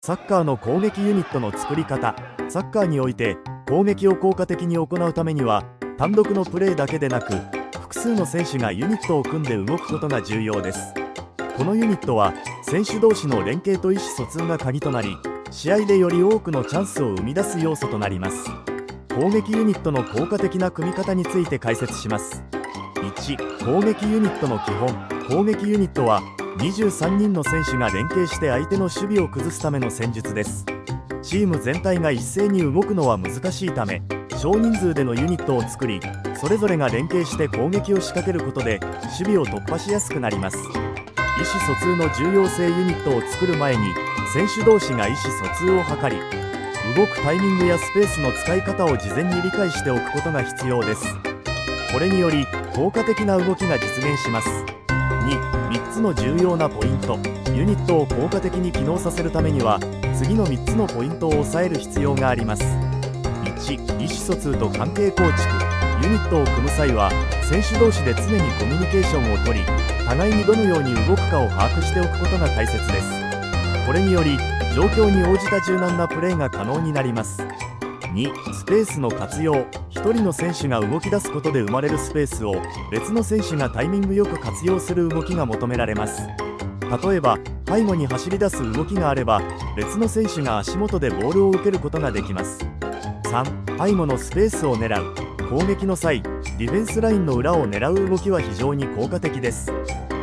サッカーの攻撃ユニットの作り方。サッカーにおいて攻撃を効果的に行うためには単独のプレーだけでなく複数の選手がユニットを組んで動くことが重要です。このユニットは選手同士の連携と意思疎通が鍵となり試合でより多くのチャンスを生み出す要素となります。攻撃ユニットの効果的な組み方について解説します。1攻撃ユニットの基本。攻撃ユニットは23人の選手が連携して相手の守備を崩すための戦術です。チーム全体が一斉に動くのは難しいため少人数でのユニットを作りそれぞれが連携して攻撃を仕掛けることで守備を突破しやすくなります。意思疎通の重要性ユニットを作る前に選手同士が意思疎通を図り動くタイミングやスペースの使い方を事前に理解しておくことが必要です。これにより効果的な動きが実現します。23つの重要なポイントユニットを効果的に機能させるためには次の3つのポイントを押さえる必要があります。1意思疎通と関係構築。ユニットを組む際は選手同士で常にコミュニケーションをとり互いにどのように動くかを把握しておくことが大切です。これにより状況に応じた柔軟なプレーが可能になります。2スペースの活用1人の選手が動き出すことで生まれるスペースを別の選手がタイミングよく活用する動きが求められます。例えば背後に走り出す動きがあれば別の選手が足元でボールを受けることができます。3背後のスペースを狙う。攻撃の際ディフェンスラインの裏を狙う動きは非常に効果的です。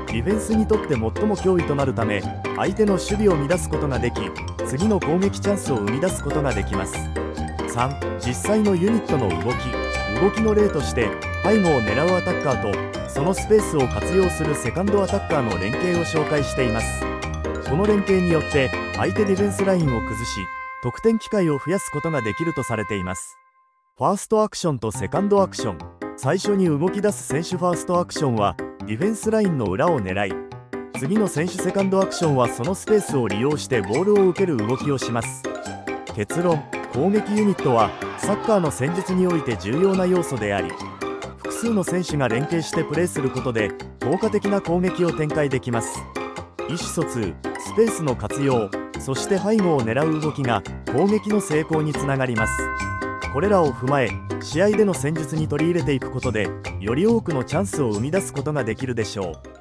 ディフェンスにとって最も脅威となるため相手の守備を乱すことができ次の攻撃チャンスを生み出すことができます。3実際のユニットの動き動きの例として背後を狙うアタッカーとそのスペースを活用するセカンドアタッカーの連携を紹介しています。この連携によって相手ディフェンスラインを崩し得点機会を増やすことができるとされています。ファーストアクションとセカンドアクション最初に動き出す選手ファーストアクションはディフェンスラインの裏を狙い次の選手セカンドアクションはそのスペースを利用してボールを受ける動きをします。結論攻撃ユニットはサッカーの戦術において重要な要素であり複数の選手が連携してプレーすることで効果的な攻撃を展開できます。意思疎通スペースの活用そして背後を狙う動きが攻撃の成功につながります。これらを踏まえ試合での戦術に取り入れていくことでより多くのチャンスを生み出すことができるでしょう。